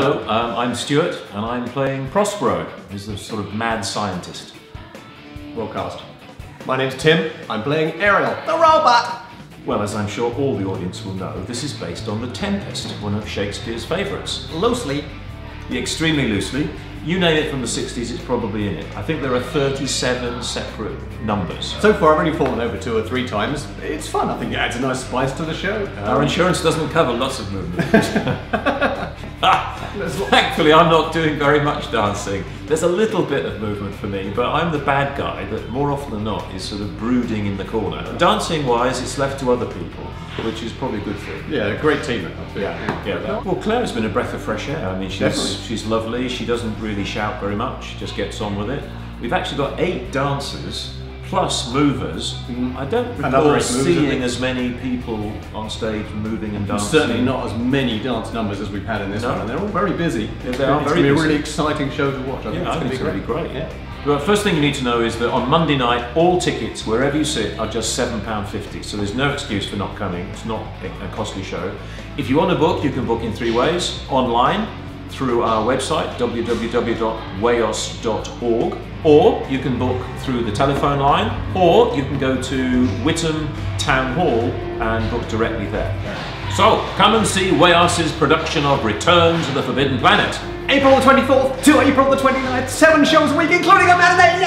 Hello, um, I'm Stuart, and I'm playing Prospero, who's a sort of mad scientist. Well cast. My name's Tim. I'm playing Ariel, the robot. Well, as I'm sure all the audience will know, this is based on The Tempest, one of Shakespeare's favourites. Loosely. Extremely loosely. You name it from the 60s, it's probably in it. I think there are 37 separate numbers. So far, I've only fallen over two or three times. It's fun. I think it adds a nice spice to the show. Our insurance doesn't cover lots of movement. Thankfully, I'm not doing very much dancing. There's a little bit of movement for me, but I'm the bad guy that more often than not is sort of brooding in the corner. Dancing wise, it's left to other people, which is probably good for you. Yeah, great team. Yeah, yeah. Well, Claire's been a breath of fresh air. I mean, she's Definitely. she's lovely. She doesn't really shout very much. She just gets on with it. We've actually got eight dancers plus movers. Mm. I don't recall eight movers, I seeing as many people on stage moving and dancing. Certainly not as many dance numbers as we've had in this No. one, and they're all very busy. Yeah, they are it's very gonna be a really exciting show to watch. I Yeah, think it's going to be great. Yeah. But first thing you need to know is that on Monday night, all tickets, wherever you sit, are just £7.50. So there's no excuse for not coming. It's not a costly show. If you want to book, you can book in three ways online, through our website, www.waos.org, or you can book through the telephone line, or you can go to Witham Town Hall and book directly there. So, come and see WAOS's production of Return to the Forbidden Planet. April the 24th to April the 29th, seven shows a week, including a matinee.